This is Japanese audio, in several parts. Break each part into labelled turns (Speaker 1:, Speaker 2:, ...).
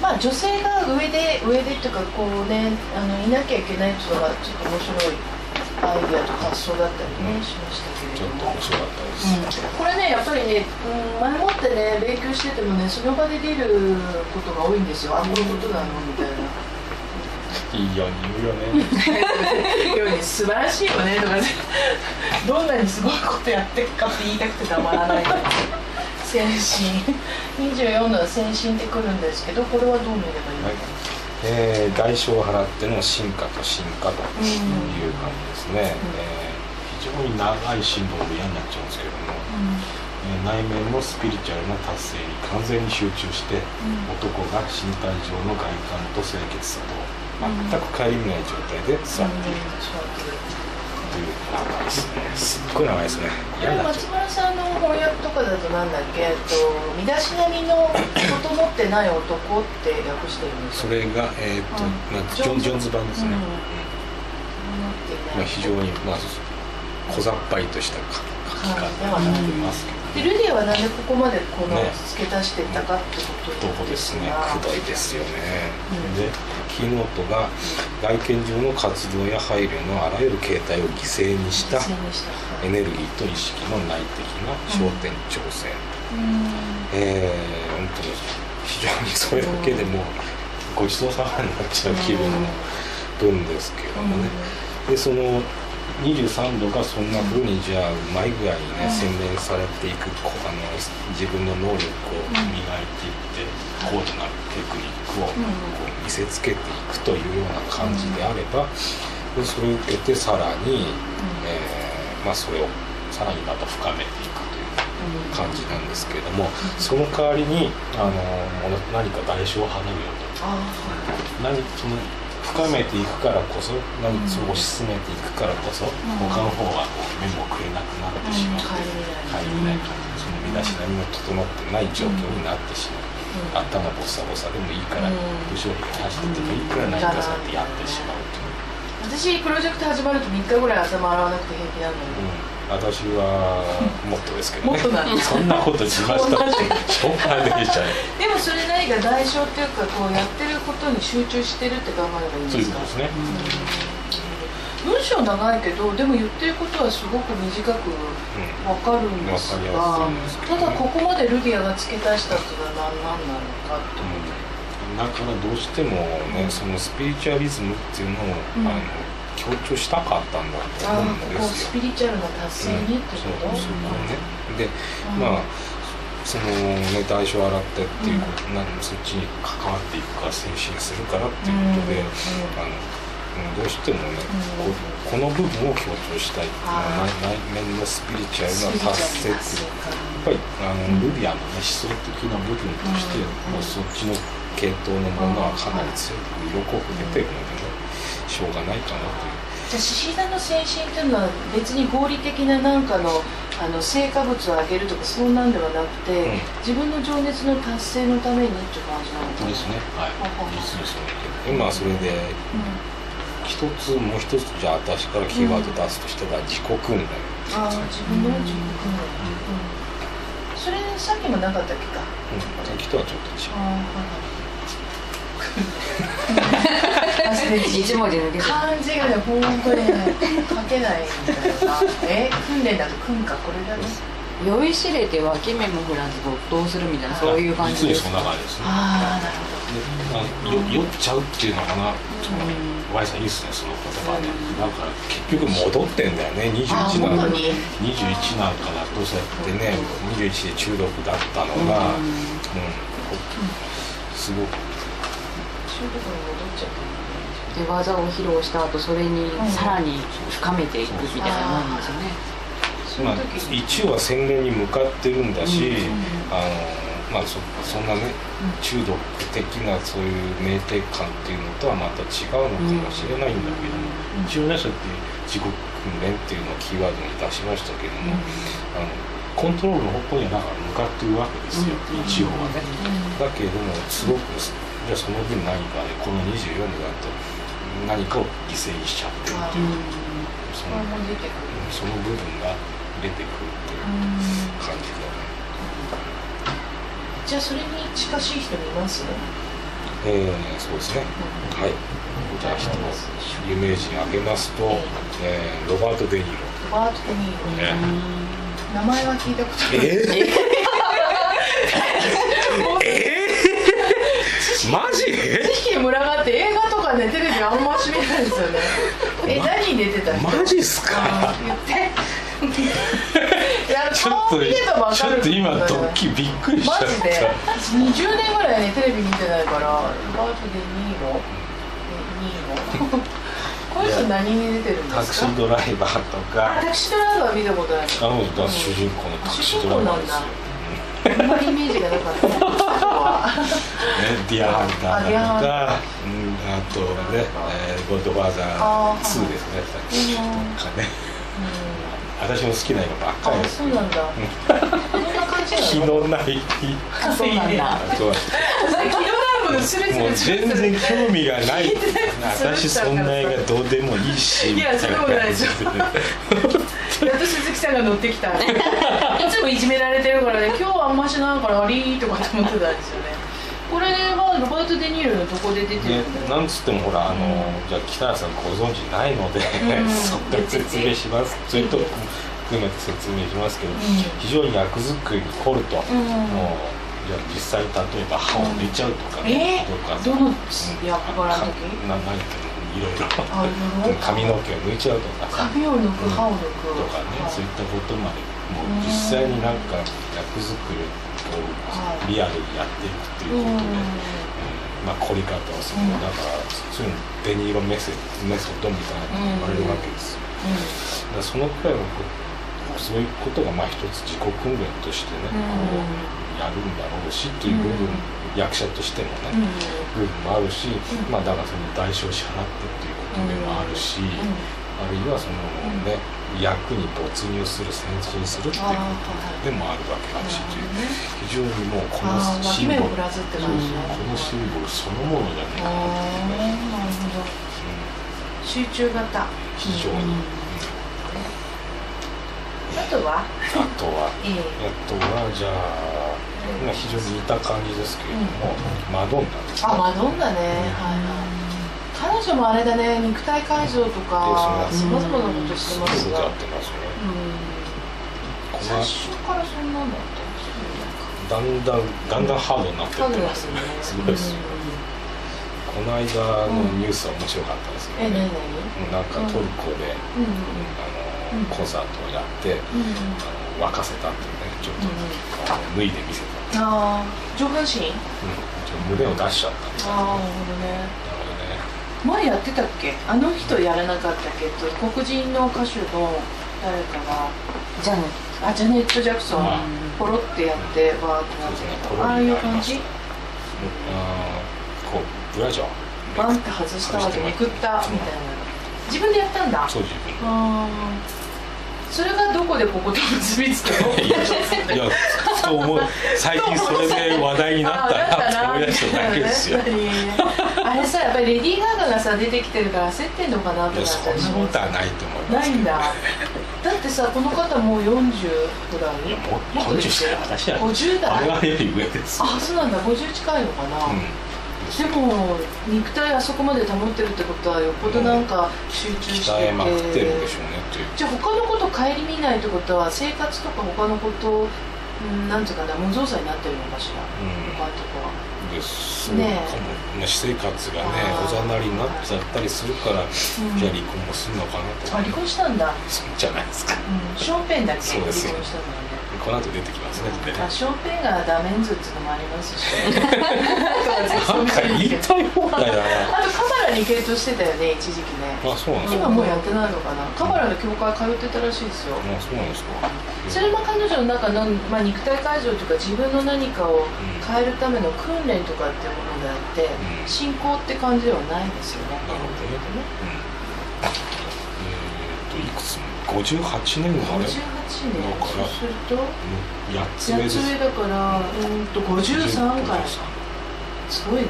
Speaker 1: まあ女性が上で上でっていうかこうねあのいなきゃいけないっていうのがちょっと面白いアイディアと発想だったりね、しましたけれ
Speaker 2: ちょっ
Speaker 1: ども
Speaker 2: と面白かったです、
Speaker 1: うん。これねやっぱりね、うん、前もってね勉強しててもねその場で出ることが多いんですよ。あこういうことなのみたいな。
Speaker 2: いいように言うよね。
Speaker 1: ように素晴らしいよねとかね。どんなにすごいことやってるかって言いたくてたまらない先進24のは先進ってくるんですけどこれはどう見ればいいの
Speaker 2: はい。えー、代償を払っての進化と進化という感じですね、えー非常に長いシンボルで嫌になっちゃうんですけども、えー内面のスピリチュアルな達成に完全に集中して、男が身体上の外観と清潔さと全く顧みない状態で座っている。う長いですっごい長いですね。
Speaker 1: 松村さんの翻訳とかだとなんだっけ？えっと身だしなみの整ってない男って訳してるんです
Speaker 2: それが、えーと
Speaker 1: うん。
Speaker 2: まあ、ジョンジョンズ版ですね、
Speaker 1: うん。
Speaker 2: うん。まあ、非常に、まあ、小ざっぱりとした書き方になってますけど。ね
Speaker 1: でルディはなんでここまでこの
Speaker 2: ね。
Speaker 1: 付け足していったかってこと
Speaker 2: どこですね。
Speaker 1: が
Speaker 2: くどいですよね、
Speaker 1: うん。
Speaker 2: でキーノートが外見上の活動や配慮のあらゆる形態を犠牲にしたエネルギーと意識の内的な焦点調整、
Speaker 1: うん。
Speaker 2: えー本当に非常にそれだけでもうごちそうさまになっちゃう気分の文ですけどもね、でその23度がそんな風にじゃあうまい具合にね、
Speaker 1: うん。
Speaker 2: 洗練されていくあの自分の能力を磨いていって、高度なテクニックをこう見せつけていくというような感じであれば、でそれを受けてさらに、えーまあ、それをさらにまた深めていくという感じなんですけれども、その代わりにあの何か代償を払うよと。
Speaker 1: あ
Speaker 2: 何その深めていくからこそ何それを推し進めていくからこそ、他の方は目もくれなくなってしまって、
Speaker 1: うん。
Speaker 2: 入れないその身だしなみも整ってない状況になってしまう、頭ボサボサでもいいから、
Speaker 1: うん。
Speaker 2: 後ろに走っててもいいから何かそうやってやってしまうと。いう、
Speaker 1: 私プロジェクト始まると3日ぐらい頭洗わなくて平気なのに、
Speaker 2: うん、私はもっとですけどね。そんなこと自慢した。ってしょうがないじゃない
Speaker 1: でもそれ何か代償っていうかこうやってることに集中してるって考えればいいん
Speaker 2: そう
Speaker 1: ですか？
Speaker 2: いうことですね、
Speaker 1: 文章長いけどでも言ってることはすごく短くわかるんですが
Speaker 2: わかりやすいん。です
Speaker 1: ただここまでルディアが付け足したっていうのは何何なのかって思って。
Speaker 2: だからどうしてもね、そのスピリチュアリズムっていうのを、
Speaker 1: うん。
Speaker 2: あの強調したかったんだと
Speaker 1: あ
Speaker 2: 思うんですよ。
Speaker 1: スピリチュアルな達成にってこと、
Speaker 2: うんそうそうね。で、
Speaker 1: うん。
Speaker 2: まあそのね代償を払ってっていうこと、なんそっちに関わっていくから推進するからっていうことで、
Speaker 1: うん
Speaker 2: あのうんどうしてもね、
Speaker 1: うん。
Speaker 2: ここの部分を強調したい内内面のスピリチュアルな達成っていう。やっぱりあの、ルビアのね思想的な部分として、
Speaker 1: うん。
Speaker 2: もうそっちの系統のものはかなり強く色濃く出てるのでねしょうがないかなという。
Speaker 1: じゃあ獅子座の精神っていうのは別に合理的ななんかのあの成果物を上げるとかそんなんではなくて、
Speaker 2: うん
Speaker 1: 自分の情熱の達成のためにっていう感じなのかな
Speaker 2: ですね。はい。実にそうで、まあそれで一つもう一つじゃあ私からキーワード出すとしたら自己訓練。
Speaker 1: ああ自分の自己訓練、うんそれさっきもなかったっけか
Speaker 2: うん、さっきとはちょっと違う。
Speaker 3: 一文字抜けて
Speaker 1: 漢字がね本当にね書けないんだよなえ訓練だと訓かこれだね
Speaker 3: 酔いしれて脇目も振らず没頭するみたいなそういう感じです
Speaker 2: 実にそんな感じですね。
Speaker 1: ああなる
Speaker 2: でまあよ酔っちゃうっていうのかな？ワイさんいいですねその言葉ね。なんか結局戻ってんだよね。二十
Speaker 1: あ
Speaker 2: 一なん
Speaker 1: 本当に
Speaker 2: 二十一なんかだとそうやってね、二十一で中毒だったのが、うん、すごく
Speaker 1: 中国に戻っちゃった
Speaker 3: で技を披露した後それにさらに深めていくみたいなもんですよね。
Speaker 2: まあ
Speaker 1: その時、
Speaker 2: 一応は洗練に向かってるんだし、あのまあそそんなね中毒的なそういう酩酊感っていうのとはまた違うのかもしれないんだけども、一応ねそうやって自己訓練っていうのをキーワードに出しましたけども、あのコントロールの方向にはだから向かってるわけですよ、一応はね、だけれどもすごくじゃあその分何かねこの24年だと何かを犠牲にしちゃってるっていう、そのその部分が出てくるっていう感じだね。
Speaker 1: じゃあそれに近しい人います？
Speaker 2: えー、そうですね、はい。じゃあ一つ有名人挙げますと、えー、ロバート・デ・ニー
Speaker 1: ロ。ロバート・デ・ニーロ、
Speaker 2: ロ、
Speaker 1: 名前は聞いたことある
Speaker 2: えー、えー、マジ？
Speaker 1: 知識群がって映画とかねテレビあんまし見ないですよね。え何に出てた？人
Speaker 2: マジっすか？
Speaker 1: 言って。いや
Speaker 2: ちょっと今ドッキリびっくりしちゃっ
Speaker 1: マジで。
Speaker 2: た
Speaker 1: 20年ぐらいねテレビ見てないからロバート・デ・ニーロデ・ニーロこの人何に出てるんで
Speaker 2: タクシ
Speaker 1: すか
Speaker 2: ードライバーと
Speaker 1: あ
Speaker 2: か
Speaker 1: タクシードライバー見たことない。
Speaker 2: あのだ主人公のタクシードライバーですよ、
Speaker 1: あんまりイメージがなかった
Speaker 2: ディアハンター
Speaker 1: あディアハンター。
Speaker 2: とか、うん、あとね、えー、ゴッドファーザ
Speaker 1: あー
Speaker 2: ー2ですね、私も好きなのばっかり。
Speaker 1: あ
Speaker 2: です
Speaker 1: そうなんだ。
Speaker 2: 気
Speaker 1: の
Speaker 2: のない。
Speaker 3: あそうなんだ。
Speaker 2: そう
Speaker 1: 気のないも
Speaker 2: う全然興味がない。私そんな映画どうでもいいし
Speaker 1: いやそんなことないですよ やっと鈴木さんが乗ってきた。いつもいじめられてるからね。今日はあんましないからありーとかって思ってたんですよね。これはロバート・デ・ニーロのどこで出てる。
Speaker 2: ね
Speaker 1: んだろう
Speaker 2: なんつってもほらあの、じゃあ北原さんご存知ないので、
Speaker 1: ん。
Speaker 2: そこで説明します。それと含めて説明しますけど、非常に役作りに凝ると、
Speaker 1: ん。
Speaker 2: もうじゃあ実際に例えば歯を抜いちゃうとかね、
Speaker 1: えー？
Speaker 2: とか。
Speaker 1: どの
Speaker 2: うん。
Speaker 1: 役柄の時
Speaker 2: いろいろ髪の毛を抜いちゃうとかさ
Speaker 1: 髪を抜く歯を抜く。
Speaker 2: とかね、
Speaker 1: はい。
Speaker 2: そういったことまでもう実際になんか役作りを
Speaker 1: はい。
Speaker 2: リアルにやっていくっていうことで、うんまあ凝り方をする、
Speaker 1: うん。
Speaker 2: だからそういうのデニーロメソメソッドみたいなのが言われるわけですよ、だからそのくらいのこそういうことがまあ一つ自己訓練としてね、こうやるんだろうしっていう部分、役者としてもね、部分もあるし、まあだからその代償を支払ってっていうことでもあるし、あるいはそのね、役に没入する先進するっていうことでもあるわけだしという非常にもうこのシンボル
Speaker 1: 脇目を振らずって感じね
Speaker 2: このシンボルそのものじゃないか
Speaker 1: あ
Speaker 2: なってね、
Speaker 1: 集中型。
Speaker 2: 非常に、
Speaker 1: あとは？
Speaker 2: あとは
Speaker 1: ええ
Speaker 2: あとはじゃあ、まあ、非常に似た感じですけれども、マドンナですね。
Speaker 1: あマドンナね、はいはい。彼女もあれだね。肉体改造とか
Speaker 2: で
Speaker 1: さまざまなことしてます
Speaker 2: ね、この
Speaker 1: 最初からそんなんだった
Speaker 2: だんだんだんだんハードになってって。ま
Speaker 1: すすね。
Speaker 2: すごいです。よ、この間のニュースは面白かったですけ
Speaker 1: え
Speaker 2: どね、
Speaker 1: 何？何
Speaker 2: なんかトルコで、
Speaker 1: うん。
Speaker 2: あの
Speaker 1: うん
Speaker 2: コンサートをやって、
Speaker 1: うん。うん
Speaker 2: あの沸かせたっていうねちょっと、
Speaker 1: うん。
Speaker 2: 脱いで見せた、
Speaker 1: ああ上半身？
Speaker 2: うん、ちょっと胸を出しちゃった。
Speaker 1: ああなるほどね。
Speaker 2: なのでね。
Speaker 1: 前やってたっけ？あの人やらなかったけ？ど黒人の歌手の誰かが
Speaker 3: じゃあね
Speaker 1: あジャネット・ジャクソン
Speaker 2: あ
Speaker 1: ポロってやってバーってなって
Speaker 2: そうですね
Speaker 1: るああいう感じ？
Speaker 2: あーこうブラジャー。
Speaker 1: バンって外したわけめくったみたいな。自分でやったんだ。
Speaker 2: そう自分。
Speaker 1: あー。それがどこでここと結びつくの？
Speaker 2: いやいやふと思う。最近それで話題になったなって思い出しただけですよ。
Speaker 1: あれさやっぱりレディー・ガーガがさ出てきてるから焦ってんのかなとか。
Speaker 2: そんなことはないと思います
Speaker 1: ないんだ。だってさこの方もう40ぐらい？
Speaker 2: いやもう
Speaker 1: もっとですよ
Speaker 2: 私は
Speaker 1: 50代？
Speaker 2: 我々より上ですよ
Speaker 1: あそうなんだ。50近いのかな、
Speaker 2: うん。
Speaker 1: でも肉体あそこまで保ってるってことはよっぽどなんか集中して。
Speaker 2: 鍛えまくってるんでしょうねっていう。
Speaker 1: じゃあ他のこと顧みないってことは生活とか他のことうんなんていうかな無造作になってるのかしら、
Speaker 2: うん。
Speaker 1: 他とか
Speaker 2: でそう
Speaker 1: ね
Speaker 2: かも、まあ、私生活がねおざなりになっちゃったりするから、じゃあ離婚もするのかなと。
Speaker 1: あ離婚したんだ、
Speaker 2: じゃないですか。
Speaker 1: うん、ショーンペンだっけ？離婚したのはね
Speaker 2: この後出てきますね。でね
Speaker 1: あショーンペンがダメンズっていうのもありますし。
Speaker 2: なんか言いたい放題だな。
Speaker 1: あとカバラに系統してたよね一時期ね。
Speaker 2: あそうなんですか。
Speaker 1: 今もうやってないのかな。カバラの教会通ってたらしいですよ。
Speaker 2: あそうなんですか。
Speaker 1: それも彼女の中の、まあ、肉体改造というか自分の何かを変えるための訓練とかっていうものであって、
Speaker 2: うん。
Speaker 1: 信仰って感じではないんですよね。
Speaker 2: なるほどね。うん。えー、といくつ58年
Speaker 1: 58
Speaker 2: のね
Speaker 1: 年。
Speaker 2: だから
Speaker 1: そうすると
Speaker 2: 8つ目
Speaker 1: 8
Speaker 2: です。
Speaker 1: つ上だからうんと53から。す。ごいね。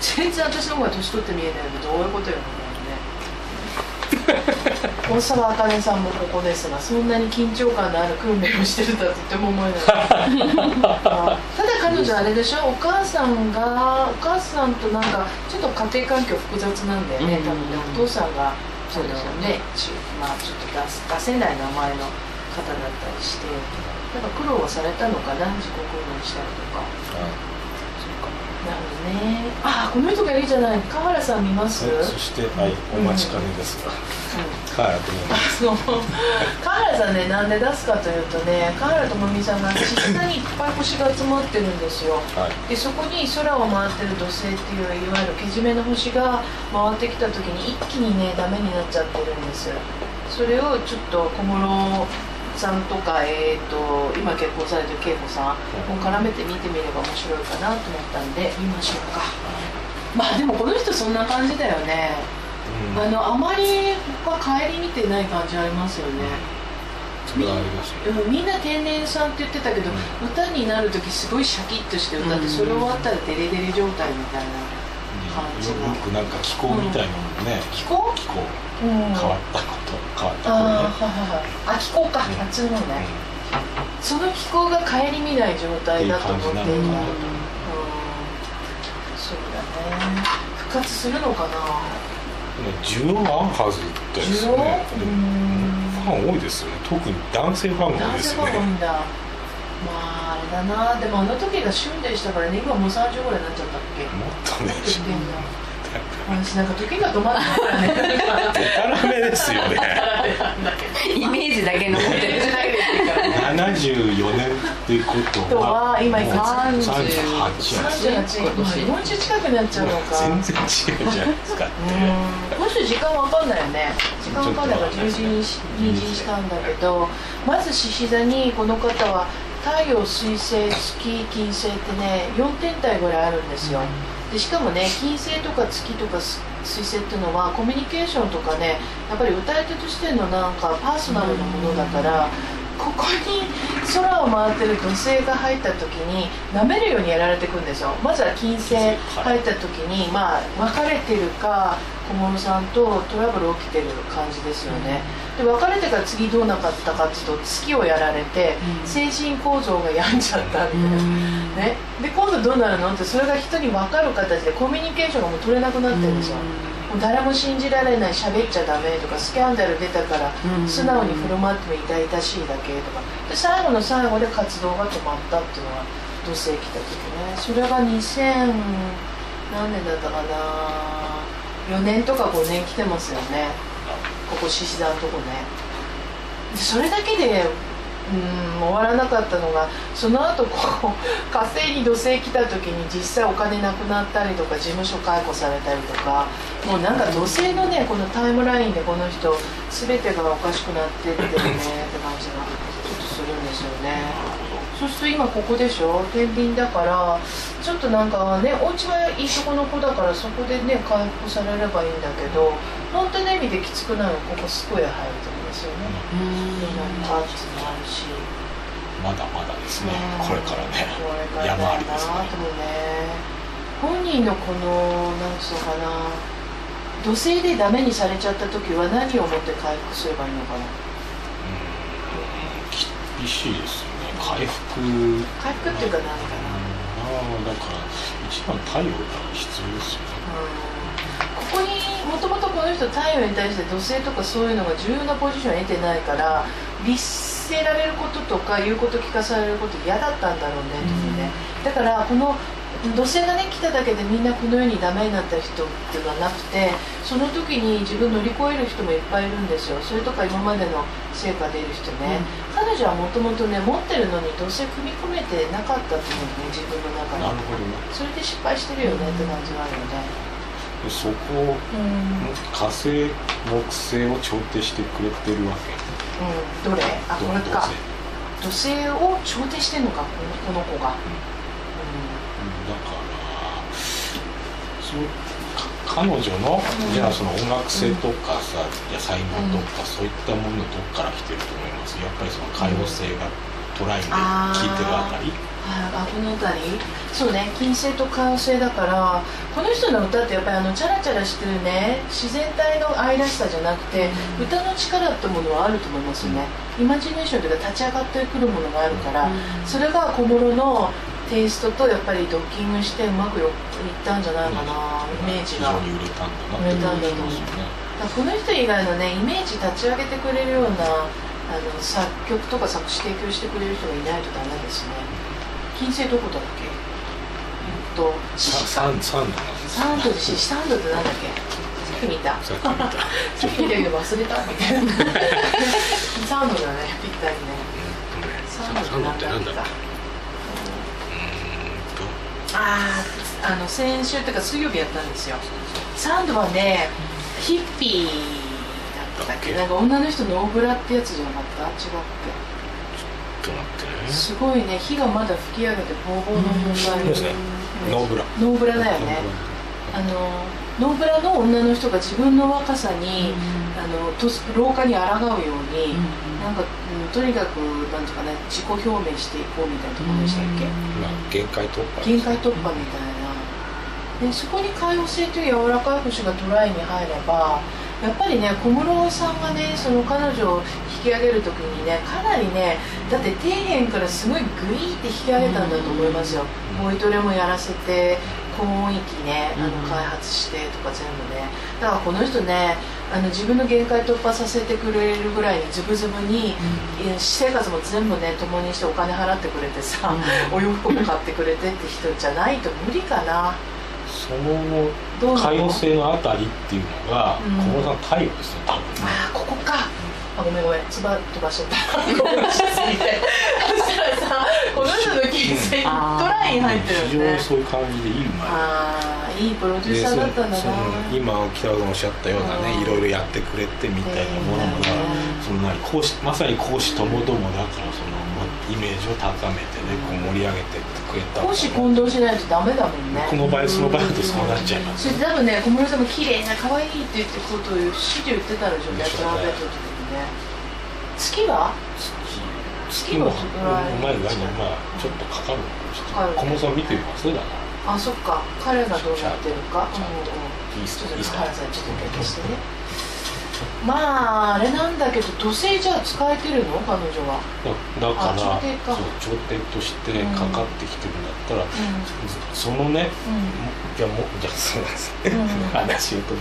Speaker 1: 全然私の方が年取って見えないけどどういうことよ大沢あかね さんもここですがそんなに緊張感のある訓練をしてるとはとても思えない。ただ彼女あれでしょ？お母さんがお母さんとなんかちょっと家庭環境複雑なんだよね、多分ねお父さんがそうですよねまあちょっと出出せない名前の方だったりしてなんか苦労はされたのかな自己訓練したりとか。ね。あこの人がいいじゃない。川原さん見ます？
Speaker 2: そしてはいお待ちかねです。が、川原
Speaker 1: 智美川原さんねなんで出すかというとね川原智美さんが実際にいっぱい星が集まってるんですよ、はい、でそこに空を回ってる土星っていういわゆるけじめの星が回ってきた時に一気にねダメになっちゃってるんです。それをちょっと小室さんとか、えーと、今結婚されてる恵子さんも絡めて見てみれば面白いかなと思ったんで見ましょうか。まあでもこの人そんな感じだよね、うん、あのあまりは帰り見てない感じありますよね、
Speaker 2: それはあります
Speaker 1: ね、みんな天然さんって言ってたけど、うん、歌になる時すごいシャキッとして歌って、それ終わったらデレデレ状態みたいな感じが、
Speaker 2: よくなんか気候みたいなのね、
Speaker 1: 気候？
Speaker 2: 気候変わったこと変わった頃ね。
Speaker 1: ああ気候か、あっちの方ね、その気候が顧みない状態だと思っていた、うん、そうだね。復活するのかな。
Speaker 2: 需要はあるはずですよね。ファン多いですよね。特に男性ファンが多いですよね。男性ファン多いんだ。ま
Speaker 1: あだな。でもあの時が旬でしたからね今もう30ぐらいになっちゃったっけ？
Speaker 2: もっとね。
Speaker 1: 私なんか時が止まらない。からね
Speaker 2: たらめですよね。
Speaker 3: イメージだけ残ってる
Speaker 2: 74年っていうことは
Speaker 1: 今いくつ
Speaker 2: 38
Speaker 1: 38 40近くなっちゃうのか。
Speaker 2: 全然違うじゃないですか
Speaker 1: もし時間わかんないよね。時間わかんないから十字にしたんだけどまず獅子座にこの方は太陽水星月金星ってね4天体ぐらいあるんですよ、でしかもね金星とか月とか水星っていうのはコミュニケーションとかねやっぱり歌い手としてのなんかパーソナルなものだから、ここに空を回ってる土星が入った時に舐めるようにやられていくんですよ。まずは金星入った時にまあ別れてるか小室さんとトラブル起きてる感じですよね、で別れてから次どうなかったかっていうと月をやられて、精神構造が病んじゃったみたいな、ね、で今度どうなるのってそれが人に分かる形でコミュニケーションがもう取れなくなってるんですよ、もう誰も信じられない喋っちゃダメとかスキャンダル出たから素直に振る舞っても痛々しいだけとか。で最後の最後で活動が止まったっていうのは土星来た時ね。それが2000何年だったかな4年とか5年来てますよねここ獅子座のとこねそれだけでうん終わらなかったのがその後こう 火星に土星来た時に実際お金なくなったりとか事務所解雇されたりとかもうなんか土星のねこのタイムラインでこの人全てがおかしくなってってるねって感じがちょっとするんですよね。そうすると今ここでしょ？天秤だからちょっとなんかねお家はいいとこの子だからそこでね回復されればいいんだけど本当の意味できつくなるここスクエア入るとこですよね。うん。なんかっていうのもあるし。
Speaker 2: まだまだですね。これからね。これ山ありですね。ね
Speaker 1: 本人のこのなんつうのかな土星でダメにされちゃった時は何をもって回復すればいいのかな？
Speaker 2: 厳しいですよ回復。
Speaker 1: 回復っていうか何かな。
Speaker 2: あだから一番太陽が必要ですよね、
Speaker 1: ここにもともとこの人太陽に対して土星とかそういうのが重要なポジションを得てないから律せられることとか言うこと聞かされること嫌だったんだろうね、うん、ねだからこの土星がね来ただけでみん。なこの世にダメになった人っていうのはなくてその時に自分乗り越える人もいっぱいいるん。ですよそれとか今までの成果出る人ね、うん、彼女はもともとね持ってるのに土星組み込めてなかったと思うね自分の中になる、それで失敗してるよねって感じがあるよね
Speaker 2: そこを、うん、火星木星を調停してくれてるわけ、
Speaker 1: うん、どれあこれか土星を調停してん。のかこの子が、うん。
Speaker 2: そう彼女の、じゃあその音楽性とかさ、いや才能とか、そういったものどっから来てると思います？やっぱりその可用性がトライで聞いてるあたり、
Speaker 1: あこの辺り？そうね金星と海王星だからこの人の歌ってやっぱりあのチャラチャラしてるね自然体の愛らしさじゃなくて、うん、歌の力ってものはあると思いますよね、イマジネーションというか立ち上がってくるものがあるから、それが小室のテイストとやっぱりドッキングしてうまくいったんじゃないかな、イメージが。
Speaker 2: 売れたんだ
Speaker 1: な。売れたんだと思う、この人以外のねイメージ立ち上げてくれるようなあの作曲とか作詞提供してくれる人がいないとダメですね。金星どこだっけ？えっと
Speaker 2: サンサンド
Speaker 1: サンドでサンドってなんだっけ？さっき見た。さっき見た。けど忘れたみたいな。サンドだねぴったりね。
Speaker 2: サンドってなんだっけ
Speaker 1: あああの先週っていうか水曜日やったんですよ。サンドはねヒッピーだっけ。なんか女の人ノーブラってやつじゃなかった？違うっけちょ
Speaker 2: っと待ってね。
Speaker 1: すごいね。火がまだ吹き上げてボーボーの状態。
Speaker 2: ですね。ノーブラ。
Speaker 1: ノーブラだよね。あのノーブラの女の人が自分の若さに、あのと老化に抗うように、なんか、うん、とにかくなんとかね自己表明していこうみたいなところでしたっけ、
Speaker 2: まあ、限界突破、
Speaker 1: 限界突破みたいな、でそこに海王星という柔らかい星がトライに入ればやっぱりね小室さんがねその彼女を引き上げる時にねかなりねだって底辺からすごいグイって引き上げたんだと思いますよ、ボイトレもやらせて高音域ねあの開発してとか全部ね。だからこの人ねあの自分の限界突破させてくれるぐらいにズブズブに、うん、私生活も全部ね共にしてお金払ってくれてさ、うん、お洋服も買ってくれてって人じゃないと無理かな。
Speaker 2: その可用性の？あたりっていうのが小室さん太陽ですよ多分
Speaker 1: ああここかあごめんごめんつば飛ばしちゃった。ごめんしすぎてそしたらさこの人の金星 トライン入ってる。よね
Speaker 2: 非常にそういう感じでいい
Speaker 1: ああいいプロデューサーだったんだな。
Speaker 2: 今北川さんおっしゃったようなねいろいろやってくれてみたいなものがその講師まさに講師ともどもだからそのイメージを高めてねこう盛り上げてくれた。
Speaker 1: 講師混同しないとダメだもんね。
Speaker 2: この場合その場合だとそうなっちゃいます、
Speaker 1: ね、それ多分ね小室さんも綺麗な可愛いって言ってことを指示言ってたでしょうね。プライベートの時にね月は？
Speaker 2: 月。もうまい。具合にまあちょっとかかる。小室さん見てみます？
Speaker 1: あそっか。彼がどうなってるか。ちょっとちょっと消してねまああれなんだけど土星じゃあ使えてるの？彼女は。
Speaker 2: だからそう調停としてかかってきてるんだったら、うん、そのね、うん、じゃあもじゃあそうなんですね、うん、話をとね、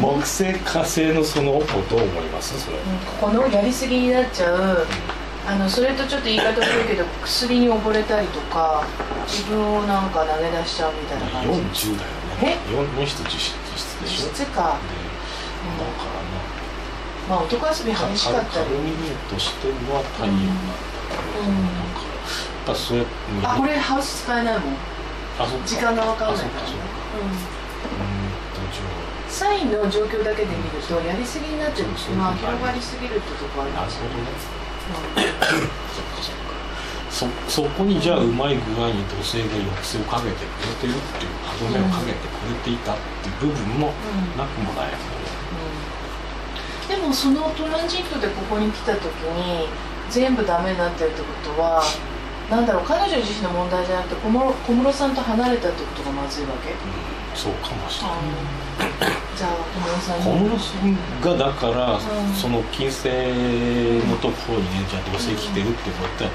Speaker 2: 木星火星のそのオポどう思います？それ、
Speaker 1: このやりすぎになっちゃう、あのそれとちょっと言い方悪いけど薬に溺れたりとか自分をなんか投げ出しちゃうみたいな感
Speaker 2: じ。40だよね。え？4室実質でしょ？
Speaker 1: 実質か、
Speaker 2: だから
Speaker 1: まあ男遊び激しかった
Speaker 2: りカロリーとしては太陽なんだけど、うん、だからやっぱそうやって
Speaker 1: あこれハウス使えないもん。あそ時間が分かんないからね。サインの状況だけで見るとやりすぎになっちゃうまあ広がりすぎるってとこありますよね、
Speaker 2: うん、そそこにじゃあうまい具合に土星が抑制をかけてくれてるっていう歯止めをかけてくれていたっていう部分もなくもないよね、
Speaker 1: でもそのトランジットでここに来た時に全部ダメになってるってことはなんだろう彼女自身の問題じゃなくて小室小室さんと離れたってことがまずいわけ、うん、
Speaker 2: そうかもしれない、
Speaker 1: じゃあ小室さん
Speaker 2: 小室さんがだから、うん、その金星のところにねじゃあどうせ来てるってことは、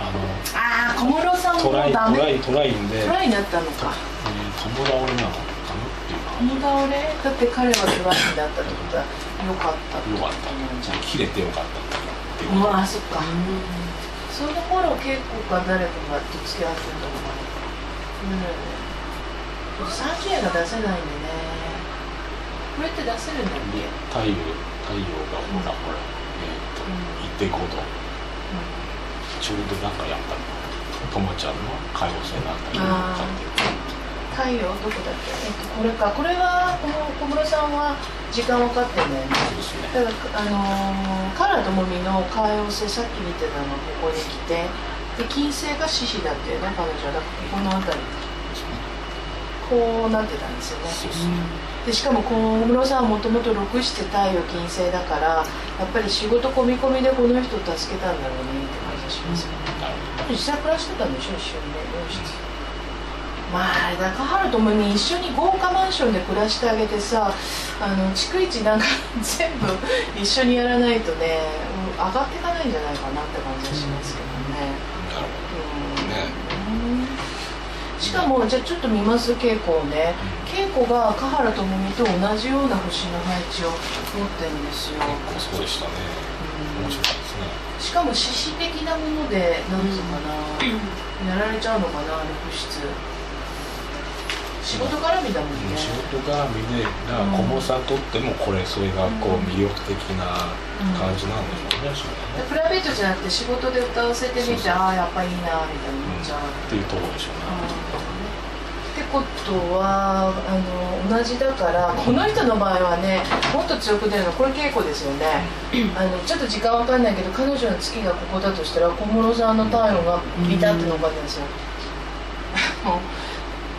Speaker 1: あのあ小室さんもトライト
Speaker 2: ライトラインで。
Speaker 1: トライになったのか、
Speaker 2: えー、友倒れなのかなっていう。
Speaker 1: 友倒れ？だって彼はトライになったってことはよかった。よかった。
Speaker 2: じゃあ切れてよかったって
Speaker 1: いう。うわそっか。その頃結構か誰かがと付き合ってたのかな。うん。サーキが出せないんでね。これって出せるんだっけ？
Speaker 2: 太陽太陽がほらほらえっ、ー、と、うん、1.5度、うん、ちょうどなんかやっぱりともちゃんの可能性なんだけど買ってる
Speaker 1: 太陽どこだっけ、えっと、これか。これはこの小室さんは時間分かってんだよね。だからあのー、カラーともみの海王星さっき見てたのここに来て。で金星が獅子だってね彼女はだからこの辺りこうなってたんですよね。でしかも小室さんはもともと6して太陽金星だからやっぱり仕事込み込みでこの人を助けたんだろうねって感じがしますよね、人実際暮らしてたんでしょ？一緒にね洋室まああれだ華原朋美一緒に豪華マンションで暮らしてあげてさあの逐一なんか 全部一緒にやらないとね、うん上がっていかないんじゃないかなって感じがしますけどね、うん。しかもじゃあちょっと見ます稽古をね。稽古が華原朋美と同じような星の配置を持ってるんですよ、
Speaker 2: そうでしたね。面白かったですね。
Speaker 1: しかも獅子的なものでなんつうかな、やられちゃうのかな浴室仕事絡みだもんね、
Speaker 2: 仕事絡みでだから小室さんにとってもこれそれがこう魅力的な感じなんでしょうね、それ
Speaker 1: で
Speaker 2: ね
Speaker 1: プライベートじゃなくて仕事で歌わせてみてああやっぱいいなみたいな。思っちゃう、
Speaker 2: っていうところでしょうね、
Speaker 1: ってことはあの同じだからこの人の場合はねもっと強く出るのこれ稽古ですよね。あのちょっと時間わかんないけど彼女の月がここだとしたら小室さんの体温がビタッて残ってるんですよ、もう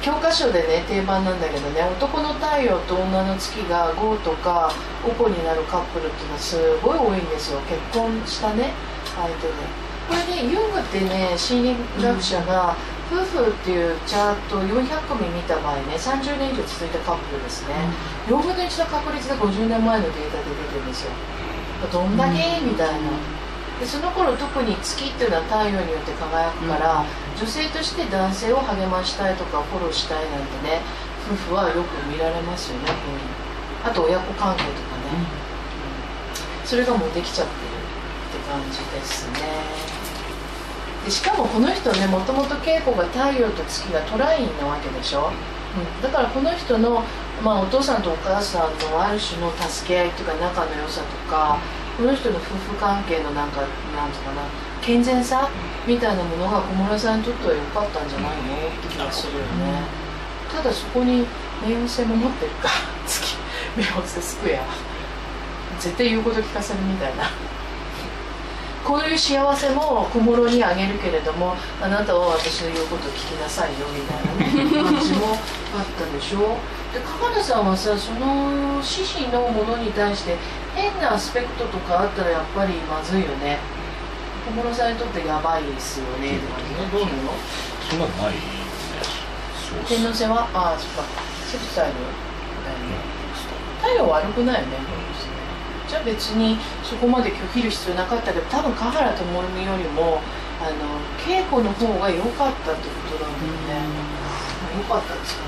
Speaker 1: 教科書でね定番なんだけどね男の太陽と女の月が5とかオポになるカップルっていうのはすごい多いんですよ。結婚したね相手で。これねユングってね心理学者が夫婦っていうチャート400組見た場合ね30年以上続いたカップルですね、4分の1の確率で50年前のデータで出てるんですよ。どんだけ？みたいなでその頃特に月っていうのは太陽によって輝くから、女性として男性を励ましたいとかフォローしたいなんてね夫婦はよく見られますよね、うんあと親子関係とかね、それがもうできちゃってるって感じですね。でしかもこの人ねもともと稽古が太陽と月がトラインなわけでしょ、うん、だからこの人の、まあ、お父さんとお母さんのある種の助け合いというか仲の良さとかこの人の夫婦関係のなんかなんとかな健全さみたいなものが小室さんにとっては良かったんじゃないのって気がするよね。ただそこに冥王星も持ってるか月冥王星スクエア絶対言うこと聞かせるみたいな。こういう幸せも小室にあげるけれどもあなたは私の言うことを聞きなさいよみたいな、ね、感じもあったでしょで川田さんはさその獅子のものに対して変なアスペクトとかあったらやっぱりまずいよね。小室さんにとってやばいですよね。どうなの？
Speaker 2: そんなのない。
Speaker 1: 天皇星は？ああそっか。セプサイルだよね太陽悪くないよね。じゃあ別にそこまで拒否る必要なかったけど多分華原朋美よりもあの稽古の方が良かったってことなんだよね、まあ良かったですかね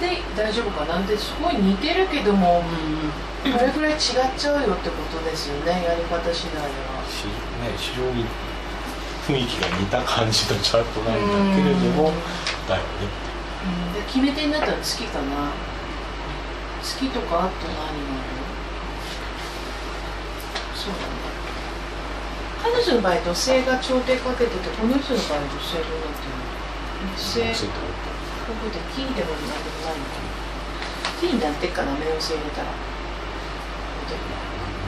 Speaker 1: で大丈夫かなですごい似てるけどもこれぐらい違っちゃうよってことですよねやり方次第では。
Speaker 2: しね非常に雰囲気が似た感じのチャートなんだけれどもだよねって
Speaker 1: で決め手になったら月かな。月とかあと何なのそうだね。彼女の場合土星が朝廷かけててこの人の場合土星どうなってるの？土星。
Speaker 2: ちょっと？
Speaker 1: ここで金でもなんでもないのかな。金になってっかな冥王星入れたら。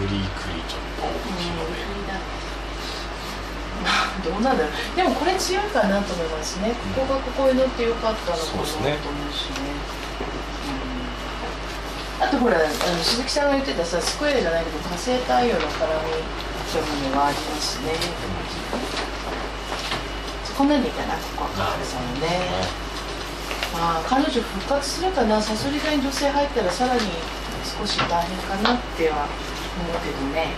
Speaker 2: 無理くりちょっと。大きいので
Speaker 1: まあどうなんだろう。でもこれ強いかなと思いますね。ここがここに乗ってよかったのかなと思うし。
Speaker 2: そうですね
Speaker 1: ねうん。あとほらあの鈴木さんが言ってたさスクエアじゃないけど火星太陽の絡みというものがありますね。こんなんでいいかなここ。はカールさんはねまあ彼女復活するかなサソリ座に女性入ったらさらに少し大変かなっては思うけどね。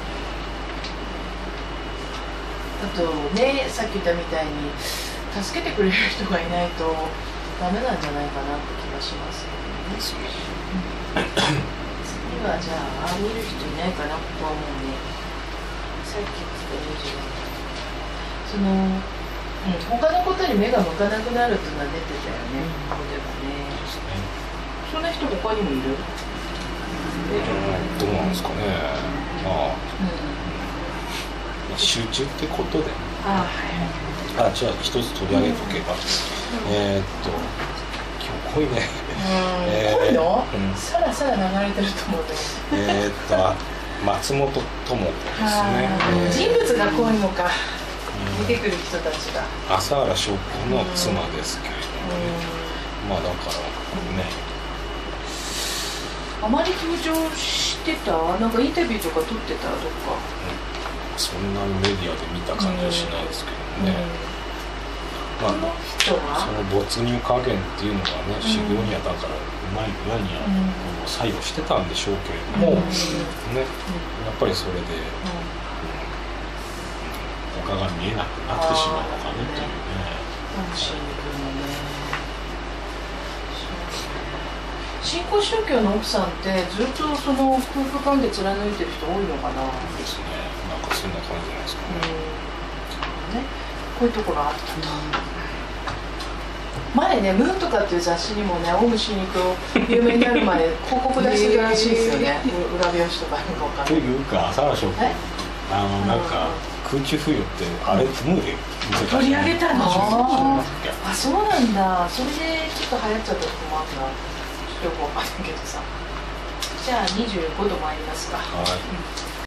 Speaker 1: あとねさっき言ったみたいに助けてくれる人がいないとダメなんじゃないかなって気がしますけどね。
Speaker 2: ですね
Speaker 1: 次はじゃあああ見る人いないかなここはもうねさっき言ってたようにその、うん、他のことに目が向かなくなるっていうのは出てたよね、ここではね。
Speaker 2: ですね
Speaker 1: そんな人他にもいる？
Speaker 2: どうなんですかね。まあ。
Speaker 1: うん。
Speaker 2: 集中ってことで。
Speaker 1: あはい
Speaker 2: あじゃあ一つ取り上げとけば、えーっと今日濃いね。えー
Speaker 1: 濃いの、
Speaker 2: うん。
Speaker 1: さらさら流れてると思う
Speaker 2: えーっと松本智子ですね。
Speaker 1: 人物が濃いのか出てくる人たちが。
Speaker 2: 朝原将子の妻ですけれどもね、まあだからね。
Speaker 1: あまり登場してた？なんかインタビューとか撮ってた？どっか。
Speaker 2: そんなにメディアで見た感じはしないですけどね、まあ
Speaker 1: 人は？
Speaker 2: その没入加減っていうのがねシグニアだからうまい具合には作用してたんでしょうけれども、
Speaker 1: うん。
Speaker 2: ね。やっぱりそれで、うん他が見えなくなってしまうのかね。というね。
Speaker 1: 新興宗教の奥さんってずっとその夫婦関係貫いてる人多いのかな、
Speaker 2: ですね。なんかそんな感じじゃないですかね、
Speaker 1: ね、こういうところあったと、前ね「ムーン」とかっていう雑誌にもね。オウム真理教有名になる前広告出してたらしいですよね。裏表紙とかなんかわかんない
Speaker 2: いうか朝原翔君あのなんか空中浮遊ってあれムーで
Speaker 1: 取り上げたの？
Speaker 2: の
Speaker 1: あそうなんだ。それでちょっと流行っちゃったとこもあったよくわかんないけどさ。じゃあ25度参りますか。
Speaker 2: はい